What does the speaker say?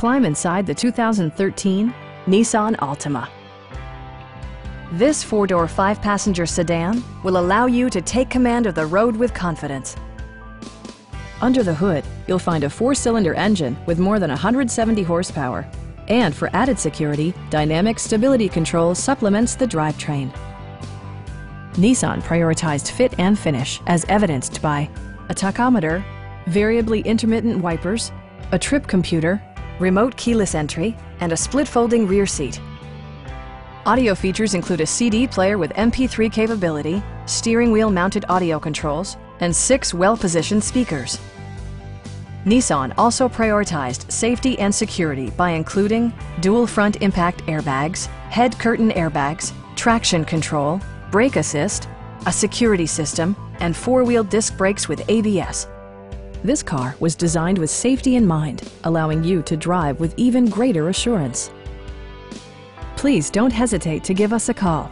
Climb inside the 2013 Nissan Altima. This four-door, five-passenger sedan will allow you to take command of the road with confidence. Under the hood, you'll find a four-cylinder engine with more than 170 horsepower. And for added security, Dynamic Stability Control supplements the drivetrain. Nissan prioritized fit and finish as evidenced by a tachometer, variably intermittent wipers, a trip computer, remote keyless entry, and a split folding rear seat. Audio features include a CD player with MP3 capability, steering wheel mounted audio controls, and six well-positioned speakers. Nissan also prioritized safety and security by including dual front impact airbags, head curtain airbags, traction control, brake assist, a security system, and four-wheel disc brakes with ABS. This car was designed with safety in mind, allowing you to drive with even greater assurance. Please don't hesitate to give us a call